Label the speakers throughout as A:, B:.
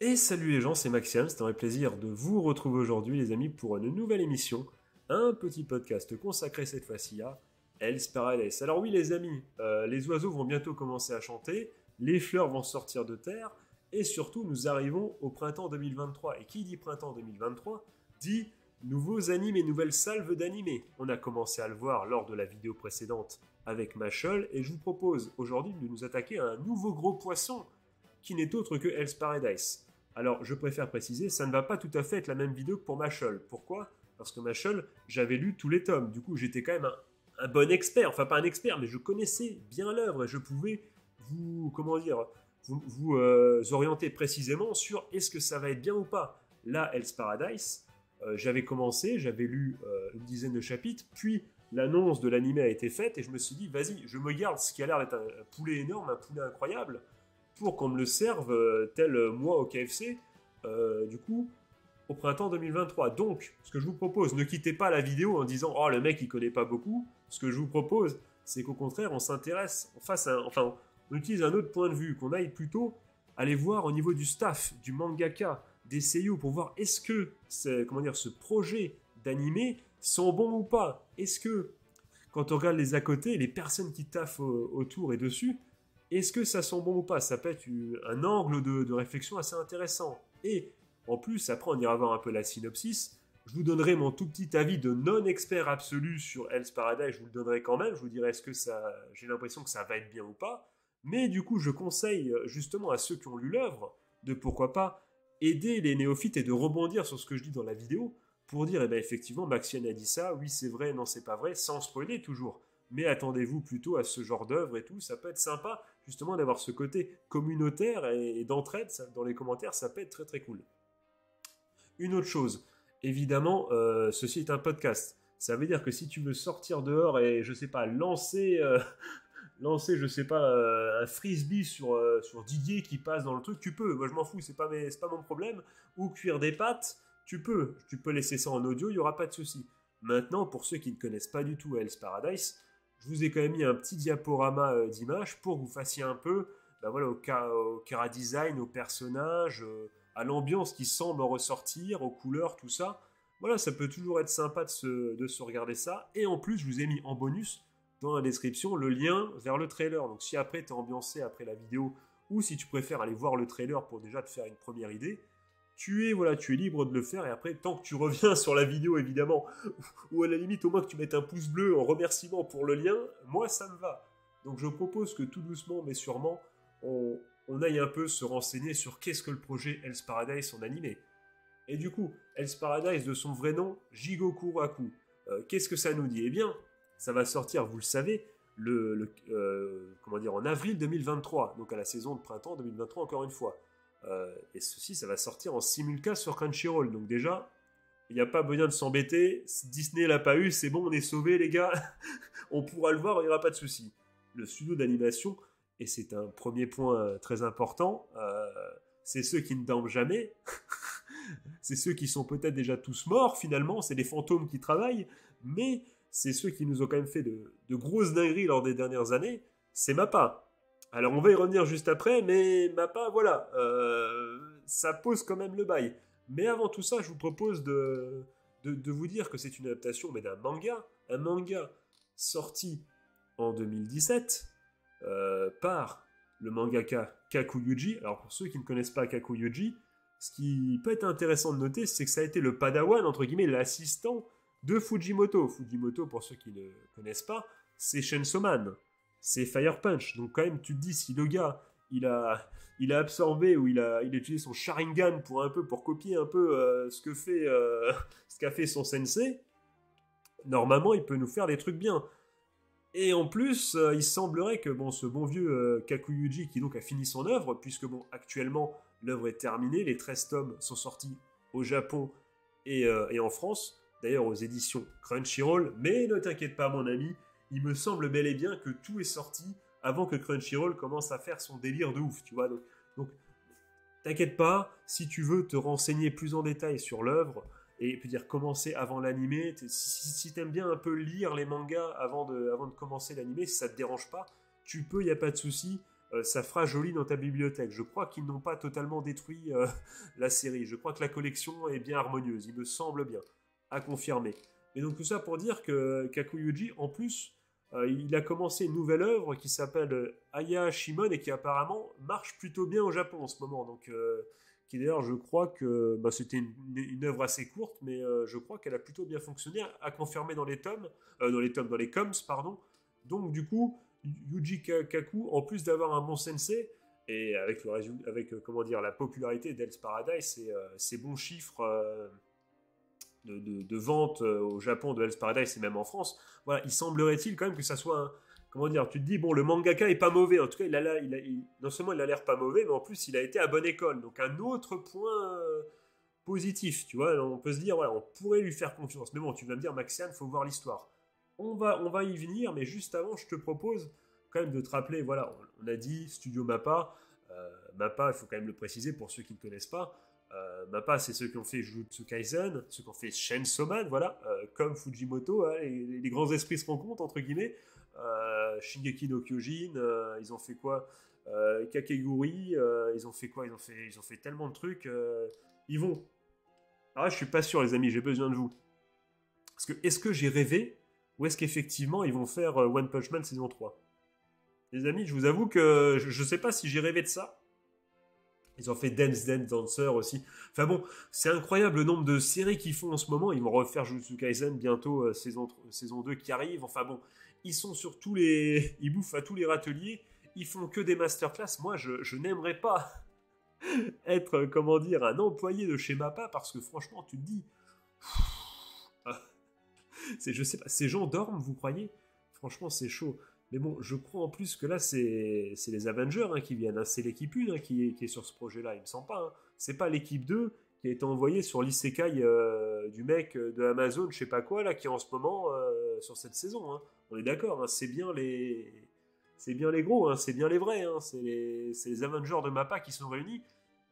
A: Et salut les gens, c'est Maxiam, c'est un plaisir de vous retrouver aujourd'hui les amis pour une nouvelle émission, un petit podcast consacré cette fois-ci à Hell's Paradise. Alors oui les amis, euh, les oiseaux vont bientôt commencer à chanter, les fleurs vont sortir de terre, et surtout nous arrivons au printemps 2023. Et qui dit printemps 2023 dit nouveaux animes et nouvelles salves d'animés. On a commencé à le voir lors de la vidéo précédente avec Machel, et je vous propose aujourd'hui de nous attaquer à un nouveau gros poisson qui n'est autre que Hell's Paradise. Alors, je préfère préciser, ça ne va pas tout à fait être la même vidéo que pour Machel. Pourquoi? Parce que Machel, j'avais lu tous les tomes. Du coup, j'étais quand même un, bon expert. Enfin, pas un expert, mais je connaissais bien l'œuvre et je pouvais vous, comment dire, vous, euh, orienter précisément sur est-ce que ça va être bien ou pas. Là, Hell's Paradise, euh, j'avais commencé, j'avais lu euh, une dizaine de chapitres, puis l'annonce de l'anime a été faite et je me suis dit, vas-y, je me garde ce qui a l'air d'être un poulet énorme, un poulet incroyable pour qu'on me le serve euh, tel moi au KFC, euh, du coup, au printemps 2023. Donc, ce que je vous propose, ne quittez pas la vidéo en disant Oh, le mec, il connaît pas beaucoup. Ce que je vous propose, c'est qu'au contraire, on s'intéresse, on fasse un, enfin, on utilise un autre point de vue, qu'on aille plutôt aller voir au niveau du staff, du mangaka, des seiyuu, pour voir est-ce que, comment dire, ce projet d'animé sont bons ou pas. Est-ce que, quand on regarde les à côté, les personnes qui taffent autour et dessus, est-ce que ça sent bon ou pas? Ça peut être un angle de, réflexion assez intéressant. Et en plus, après, on ira voir un peu la synopsis. Je vous donnerai mon tout petit avis de non-expert absolu sur Hell's Paradise. Je vous le donnerai quand même. Je vous dirai est-ce que ça, j'ai l'impression que ça va être bien ou pas. Mais du coup, je conseille justement à ceux qui ont lu l'œuvre de pourquoi pas aider les néophytes et de rebondir sur ce que je dis dans la vidéo pour dire, eh ben effectivement, Maxiane a dit ça, oui c'est vrai, non c'est pas vrai, sans spoiler toujours mais attendez-vous plutôt à ce genre d'œuvre et tout. Ça peut être sympa, justement, d'avoir ce côté communautaire et, d'entraide dans les commentaires. Ça peut être très très cool. Une autre chose, évidemment, euh, ceci est un podcast. Ça veut dire que si tu veux sortir dehors et, je sais pas, lancer. Euh, lancer, je sais pas, euh, un frisbee sur, sur Didier qui passe dans le truc, tu peux. Moi, je m'en fous, c'est pas, pas mon problème. Ou cuire des pâtes, tu peux. Tu peux laisser ça en audio, il y aura pas de souci. Maintenant, pour ceux qui ne connaissent pas du tout Hell's Paradise, je vous ai quand même mis un petit diaporama euh, d'images pour que vous fassiez un peu ben voilà, au, cara design, au personnage, euh, à l'ambiance qui semble ressortir, aux couleurs, tout ça. Voilà, ça peut toujours être sympa de se, de se regarder ça. Et en plus, je vous ai mis en bonus dans la description le lien vers le trailer. Donc si après tu es ambiancé après la vidéo, ou si tu préfères aller voir le trailer pour déjà te faire une première idée, tu es voilà, tu es libre de le faire et après tant que tu reviens sur la vidéo évidemment ou à la limite au moins que tu mettes un pouce bleu en remerciement pour le lien, moi ça me va. Donc je propose que tout doucement mais sûrement on, aille un peu se renseigner sur qu'est-ce que le projet Hell's Paradise en animé. Et du coup, Hell's Paradise de son vrai nom, Jigoku Raku. Euh, qu'est-ce que ça nous dit? Eh bien, ça va sortir, vous le savez, le, euh, comment dire, en avril 2023, donc à la saison de printemps 2023 encore une fois. Euh, et ceci, ça va sortir en simulcast sur Crunchyroll. Donc déjà, il n'y a pas besoin de s'embêter. Disney l'a pas eu, c'est bon, on est sauvés les gars. on pourra le voir, il n'y aura pas de souci. Le studio d'animation, et c'est un premier point euh, très important, euh, c'est ceux qui ne dorment jamais. c'est ceux qui sont peut-être déjà tous morts finalement, c'est les fantômes qui travaillent, mais c'est ceux qui nous ont quand même fait de, de grosses dingueries lors des dernières années. C'est MAPPA. Alors on va y revenir juste après, mais Mappa, voilà, euh, ça pose quand même le bail. Mais avant tout ça, je vous propose de, vous dire que c'est une adaptation mais d'un manga, un manga sorti en 2017 euh, par le mangaka Kakuyuji. Alors pour ceux qui ne connaissent pas Kakuyuji, ce qui peut être intéressant de noter, c'est que ça a été le padawan, entre guillemets, l'assistant de Fujimoto. Fujimoto, pour ceux qui ne connaissent pas, c'est Chainsaw Man c'est Fire Punch. Donc quand même, tu te dis, si le gars, il a, il a absorbé ou il a, il a utilisé son Sharingan pour un peu, pour copier un peu euh, ce que fait, euh, ce qu'a fait son sensei, normalement, il peut nous faire des trucs bien. Et en plus, euh, il semblerait que bon, ce bon vieux Kakuyuji, qui donc a fini son œuvre, puisque bon, actuellement, l'œuvre est terminée, les 13 tomes sont sortis au Japon et, et en France, d'ailleurs aux éditions Crunchyroll, mais ne t'inquiète pas mon ami, il me semble bel et bien que tout est sorti avant que Crunchyroll commence à faire son délire de ouf, tu vois. Donc, t'inquiète pas, si tu veux te renseigner plus en détail sur l'œuvre, et puis dire commencer avant l'animé, si, t'aimes bien un peu lire les mangas avant de, avant de commencer l'animé, si ça te dérange pas, tu peux, il a pas de souci. ça fera joli dans ta bibliothèque. Je crois qu'ils n'ont pas totalement détruit la série. Je crois que la collection est bien harmonieuse. Il me semble bien. À confirmer. Et donc tout ça pour dire que Kakuyuji, en plus, il a commencé une nouvelle œuvre qui s'appelle Aya Shimon et qui apparemment marche plutôt bien au Japon en ce moment. Donc qui d'ailleurs, je crois que bah, c'était une, œuvre assez courte, mais euh, je crois qu'elle a plutôt bien fonctionné, à confirmer dans les tomes, euh, dans les tomes, dans les coms, pardon. Donc du coup, Yuji Kaku, en plus d'avoir un bon sensei, et avec le avec euh, comment dire la popularité d'Els Paradise, et ses bons chiffres de, vente au Japon de Hell's Paradise et même en France, voilà, il semblerait-il quand même que ça soit un, comment dire, tu te dis, bon, le mangaka est pas mauvais. En tout cas, il a, il non seulement il a l'air pas mauvais, mais en plus, il a été à bonne école. Donc, un autre point euh, positif, tu vois. On peut se dire, voilà, on pourrait lui faire confiance. Mais bon, tu vas me dire, Maxiane, faut voir l'histoire. On va, on va y venir, mais juste avant, je te propose quand même de te rappeler, voilà, on, a dit Studio Mappa. Euh, Mappa, il faut quand même le préciser pour ceux qui ne connaissent pas. Euh, Mappa, c'est ceux qui ont fait Jujutsu Kaisen, ceux qui ont fait Chainsaw Man, voilà, euh, comme Fujimoto, hein, les, grands esprits se rencontrent, entre guillemets. Euh, Shingeki no Kyojin, euh, ils ont fait quoi? Euh, Kakeguri, ils ont fait quoi? Ils ont fait, ils ont fait tellement de trucs. ils vont. Ah, je suis pas sûr, les amis, j'ai besoin de vous. Parce que est-ce que j'ai rêvé ou est-ce qu'effectivement ils vont faire One Punch Man saison 3 Les amis, je vous avoue que je, ne sais pas si j'ai rêvé de ça. Ils ont fait Dance Dance Dancer aussi. Enfin bon, c'est incroyable le nombre de séries qu'ils font en ce moment. Ils vont refaire Jujutsu Kaisen bientôt, saison, saison 2 qui arrive. Enfin bon, ils sont sur tous les, ils bouffent à tous les râteliers, ils font que des masterclass. Moi, je, n'aimerais pas être, comment dire, un employé de chez Mappa parce que franchement, tu te dis, c'est, je sais pas, ces gens dorment, vous croyez? Franchement, c'est chaud. Mais bon, je crois en plus que là, c'est, les Avengers hein, qui viennent. Hein. C'est l'équipe 1 hein, qui, est, sur ce projet-là, il me semble pas. C'est pas l'équipe 2 qui a été envoyée sur l'isekai euh, du mec de Amazon, je sais pas quoi, là, qui est en ce moment euh, sur cette saison. On est d'accord, c'est bien les. C'est bien les gros, c'est bien les vrais, c'est les, Avengers de Mappa qui sont réunis.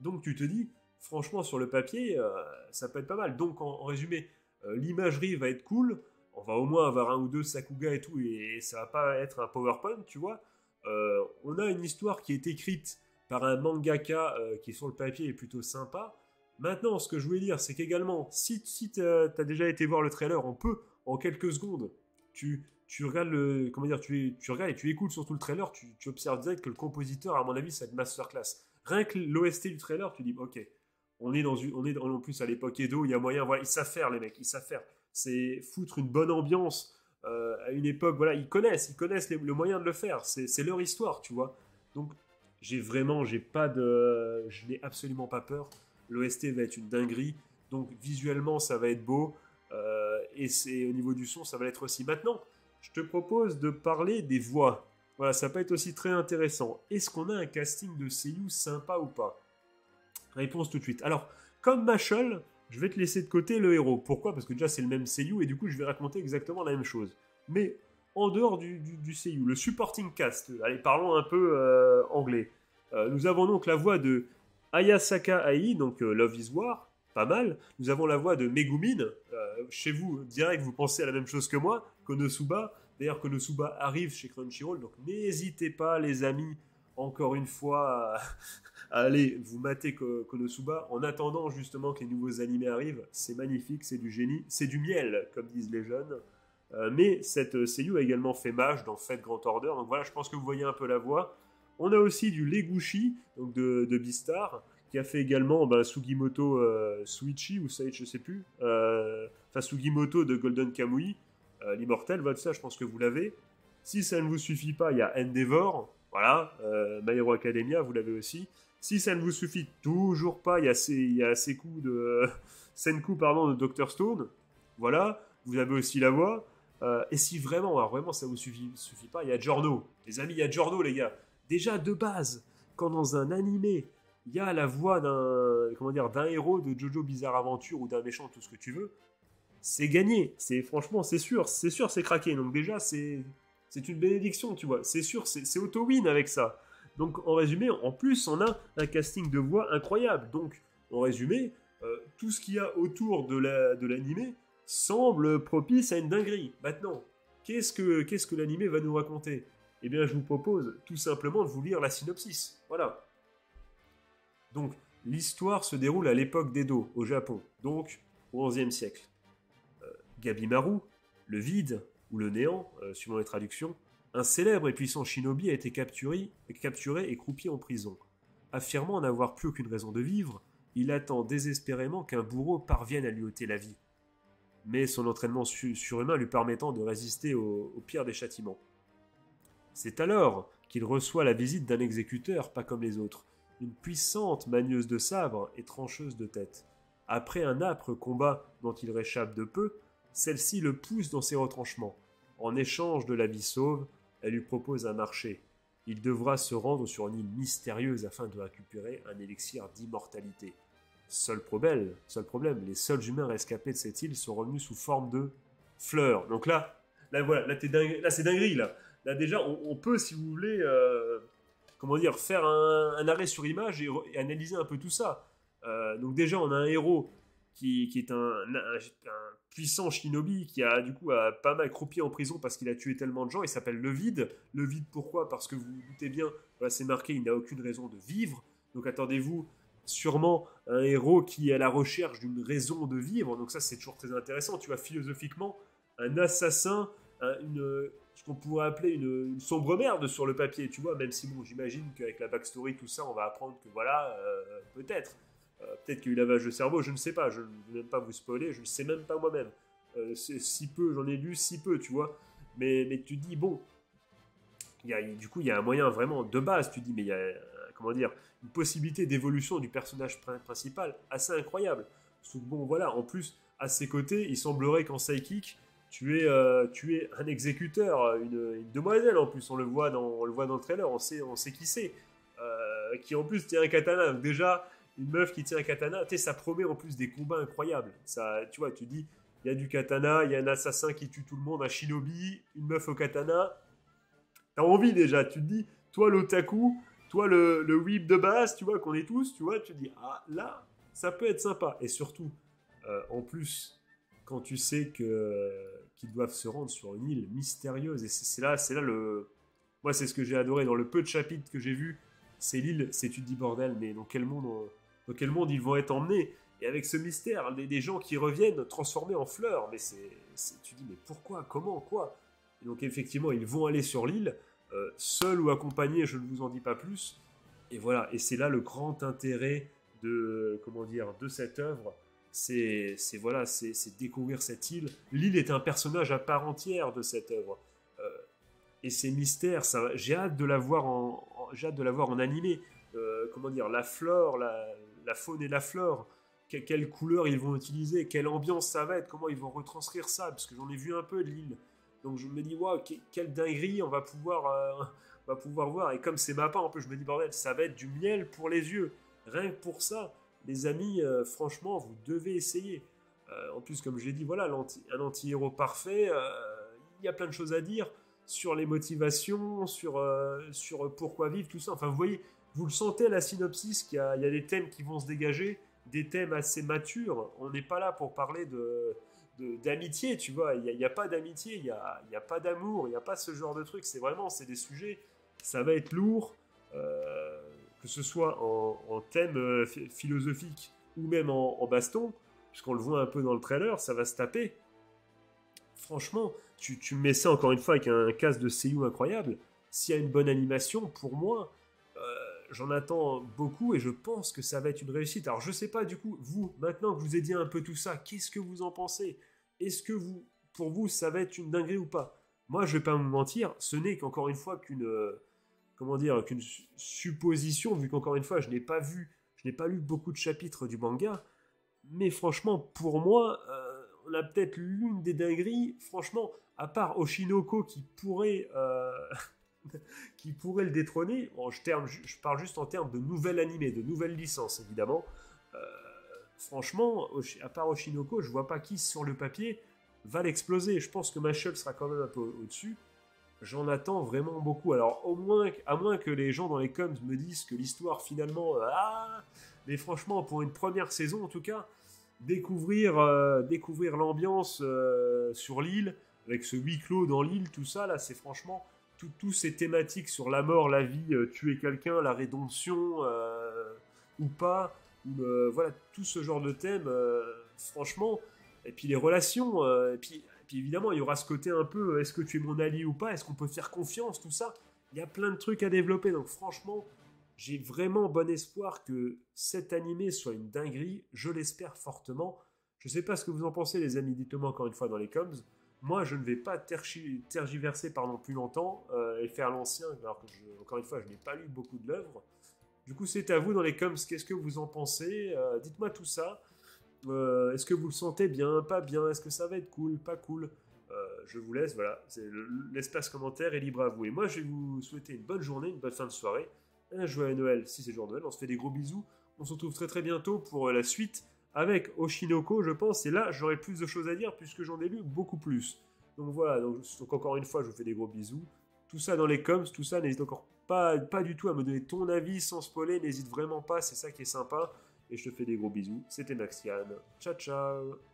A: Donc tu te dis, franchement, sur le papier, euh, ça peut être pas mal. Donc en, résumé, euh, l'imagerie va être cool, on va au moins avoir un ou deux Sakuga et tout, et, ça va pas être un PowerPoint, tu vois. Euh, on a une histoire qui est écrite par un mangaka qui sur le papier est plutôt sympa. Maintenant, ce que je voulais dire, c'est qu'également, si, si tu as, déjà été voir le trailer, on peut, en quelques secondes, tu, tu regardes le, comment dire, tu, tu regardes et tu écoutes surtout le trailer, tu, observes direct que le compositeur, à mon avis, c'est une masterclass. Rien que l'OST du trailer, tu dis, ok, on est dans une, on est en plus à l'époque Edo, il y a moyen, voilà, ils savent faire les mecs, ils savent faire. C'est foutre une bonne ambiance euh, à une époque, voilà, ils connaissent, ils connaissent le moyen de le faire. C'est leur histoire, tu vois. Donc, j'ai vraiment, j'ai pas de, je n'ai absolument pas peur. L'OST va être une dinguerie. Donc, visuellement, ça va être beau. Euh, et c'est au niveau du son, ça va l'être aussi. Maintenant, je te propose de parler des voix. Voilà, ça peut être aussi très intéressant. Est-ce qu'on a un casting de seiyuu sympa ou pas? Réponse tout de suite. Alors, comme Machel, je vais te laisser de côté le héros. Pourquoi? Parce que déjà c'est le même seiyuu et du coup je vais raconter exactement la même chose. Mais en dehors du, du, le supporting cast, allez parlons un peu euh, anglais. Euh, nous avons donc la voix de Ayasaka Ai, donc euh, Love is War, pas mal. Nous avons la voix de Megumin. chez vous, direct, vous pensez à la même chose que moi. Konosuba. D'ailleurs, Konosuba arrive chez Crunchyroll, donc n'hésitez pas, les amis, encore une fois, à, aller vous mater Konosuba en attendant justement que les nouveaux animés arrivent. C'est magnifique, c'est du génie, c'est du miel, comme disent les jeunes. Euh, mais cette euh, Seiyu a également fait mage dans Fête Grand Order, donc voilà, je pense que vous voyez un peu la voix. On a aussi du Legushi, donc de, de qui a fait également bah, Sugimoto euh, Suichi, ou Sage, je sais plus, enfin Sugimoto de Golden Kamui, euh, l'immortel, votre ça, je pense que vous l'avez. Si ça ne vous suffit pas, il y a Endeavor, voilà, euh, My Hero Academia, vous l'avez aussi. Si ça ne vous suffit toujours pas, il y a ces, coups de Senku pardon de Dr Stone, voilà. Vous avez aussi la voix. Euh, et si vraiment, alors vraiment ça vous suffit, suffit pas, il y a Giorno. Les amis, il y a Giorno, les gars. Déjà de base, quand dans un animé, il y a la voix d'un comment dire d'un héros de Jojo Bizarre Aventure ou d'un méchant, tout ce que tu veux, c'est gagné. C'est franchement, c'est sûr, c'est sûr, c'est craqué. Donc déjà, c'est c'est une bénédiction, tu vois. C'est sûr, c'est auto-win avec ça. Donc en résumé, en plus, on a un casting de voix incroyable. Donc en résumé, euh, tout ce qu'il y a autour de la de l'animé semble propice à une dinguerie. Maintenant, qu'est-ce que qu'est-ce que l'animé va nous raconter? Eh bien je vous propose tout simplement de vous lire la synopsis. Voilà. Donc, l'histoire se déroule à l'époque d'Edo, au Japon, donc au XIe siècle. Euh, Gabimaru, le vide, ou le néant, euh, suivant les traductions, un célèbre et puissant shinobi a été capturé, capturé et croupi en prison. Affirmant n'avoir plus aucune raison de vivre, il attend désespérément qu'un bourreau parvienne à lui ôter la vie. Mais son entraînement surhumain lui permettant de résister au, pire des châtiments. C'est alors qu'il reçoit la visite d'un exécuteur pas comme les autres, une puissante manieuse de sabre et trancheuse de tête. Après un âpre combat dont il réchappe de peu, celle-ci le pousse dans ses retranchements. En échange de la vie sauve, elle lui propose un marché. Il devra se rendre sur une île mystérieuse afin de récupérer un élixir d'immortalité. Seul problème, seul problème, les seuls humains rescapés de cette île sont revenus sous forme de fleurs. Donc là, là voilà, là, là c'est dinguerie là. Là déjà, on, peut, si vous voulez, euh, comment dire, faire un, arrêt sur image et, analyser un peu tout ça. Euh, donc déjà, on a un héros qui, est un, puissant shinobi qui a du coup pas mal croupi en prison parce qu'il a tué tellement de gens. Il s'appelle Le Vide. Le Vide, pourquoi? Parce que vous vous doutez bien, c'est marqué, il n'a aucune raison de vivre. Donc attendez-vous sûrement un héros qui est à la recherche d'une raison de vivre. Donc ça, c'est toujours très intéressant. Tu vois, philosophiquement, un assassin, ce qu'on pourrait appeler une, sombre merde sur le papier, tu vois, même si bon, j'imagine qu'avec la backstory, tout ça, on va apprendre que voilà, euh, peut-être. Euh, peut-être qu'il y a eu lavage de cerveau, je ne sais pas, je ne vais même pas vous spoiler, je ne sais même pas moi-même. Euh, si peu, j'en ai lu si peu, tu vois. Mais, mais tu dis, bon, du coup, il y a un moyen vraiment de base, tu dis, mais il y a, comment dire, une possibilité d'évolution du personnage principal assez incroyable. bon, voilà, en plus, à ses côtés, il semblerait qu'en psychic, tu es, euh, tu es un exécuteur, une, demoiselle en plus, on le voit dans, on le, voit dans le trailer, on sait, on sait qui c'est, qui en plus tient un katana. Déjà, une meuf qui tient un katana, tu ça promet en plus des combats incroyables. Ça, tu vois, tu dis, il y a du katana, il y a un assassin qui tue tout le monde, un shinobi, une meuf au katana. T'as envie déjà, tu te dis, toi l'otaku, toi le, le whip de base, tu vois, qu'on est tous, tu vois, tu te dis, ah là, ça peut être sympa. Et surtout, euh, en plus, quand tu sais que qu'ils doivent se rendre sur une île mystérieuse, et c'est là, c'est là le. Moi, c'est ce que j'ai adoré dans le peu de chapitres que j'ai vu. C'est l'île, c'est tu te dis bordel, mais dans quel monde dans quel monde ils vont être emmenés. Et avec ce mystère, des, gens qui reviennent transformés en fleurs. Mais c'est, tu dis, mais pourquoi Comment Quoi? Et Donc effectivement, ils vont aller sur l'île, euh, seuls ou accompagnés, je ne vous en dis pas plus. Et voilà, et c'est là le grand intérêt de, comment dire, de cette œuvre. C'est, voilà, c'est, découvrir cette île. L'île est un personnage à part entière de cette œuvre. Euh, et ces mystères, j'ai hâte de la voir en, hâte de la voir en animé. Euh, comment dire, la flore, la, la faune et la flore, quelle couleur ils vont utiliser, quelle ambiance ça va être, comment ils vont retranscrire ça, parce que j'en ai vu un peu de l'île. Donc je me dis, waouh, quelle dinguerie on va pouvoir, euh, va pouvoir voir. Et comme c'est ma part, en je me dis, bordel, ça va être du miel pour les yeux. Rien que pour ça, les amis, euh, franchement, vous devez essayer. Euh, en plus, comme je l'ai dit, voilà, un anti-héros parfait, il y a plein de choses à dire sur les motivations, sur, sur pourquoi vivre, tout ça. Enfin, vous voyez, vous le sentez à la synopsis qu'il y, a des thèmes qui vont se dégager, des thèmes assez matures. On n'est pas là pour parler d'amitié, tu vois. Il n'y a, pas d'amitié, il n'y a, a, pas d'amour, il n'y a pas ce genre de truc. C'est vraiment, c'est des sujets, ça va être lourd, euh, que ce soit en, thème euh, philosophique ou même en, baston, puisqu'on le voit un peu dans le trailer, ça va se taper. Franchement, tu, mets ça encore une fois avec un casque de Seiyu incroyable. S'il y a une bonne animation, pour moi, j'en attends beaucoup et je pense que ça va être une réussite. Alors je sais pas du coup, vous, maintenant que vous ai dit un peu tout ça, qu'est-ce que vous en pensez? Est-ce que vous, pour vous, ça va être une dinguerie ou pas? Moi, je vais pas me mentir, ce n'est qu'encore une fois qu'une, euh, qu'une supposition, vu qu'encore une fois, je n'ai pas vu, je n'ai pas lu beaucoup de chapitres du manga. Mais franchement, pour moi, euh, on a peut-être l'une des dingueries. Franchement, à part Oshinoko qui pourrait euh, qui pourrait le détrôner. je, terme, je, parle juste en termes de nouvelles animé, de nouvelles licences, évidemment. Euh, franchement, à part Oshinoko, je vois pas qui sur le papier va l'exploser. Je pense que Mashal sera quand même un peu au-dessus. J'en attends vraiment beaucoup. Alors, au moins, à moins que les gens dans les coms me disent que l'histoire finalement, euh, ah, mais franchement, pour une première saison en tout cas, découvrir, euh, découvrir l'ambiance sur l'île avec ce huis clos dans l'île, tout ça là, c'est franchement tous ces thématiques sur la mort, la vie, tuer quelqu'un, la rédemption ou pas, voilà, tout ce genre de thèmes, franchement, et puis les relations, et puis évidemment, il y aura ce côté un peu est-ce que tu es mon allié ou pas Est-ce qu'on peut faire confiance Tout ça. Il y a plein de trucs à développer. Donc franchement, j'ai vraiment bon espoir que cet animé soit une dinguerie. Je l'espère fortement. Je sais pas ce que vous en pensez, les amis. Dites-moi encore une fois dans les coms. Moi, je ne vais pas tergiverser pendant plus longtemps euh, et faire l'ancien, alors que, encore une fois, je n'ai pas lu beaucoup de l'œuvre. Du coup, c'est à vous dans les coms. Qu'est-ce que vous en pensez euh, Dites-moi tout ça. Euh, est-ce que vous le sentez bien, pas bien Est-ce que ça va être cool, pas cool? Je vous laisse, voilà. L'espace commentaire est libre à vous. Et moi, je vais vous souhaiter une bonne journée, une bonne fin de soirée, un joyeux Noël si c'est jour de Noël. On se fait des gros bisous. On se retrouve très très bientôt pour la suite avec Oshinoko, je pense. Et là, j'aurai plus de choses à dire puisque j'en ai lu beaucoup plus. Donc voilà, donc, encore une fois, je vous fais des gros bisous. Tout ça dans les coms, tout ça, n'hésite encore pas, pas du tout à me donner ton avis sans spoiler. N'hésite vraiment pas, c'est ça qui est sympa. Et je te fais des gros bisous. C'était Maxiane. Ciao, ciao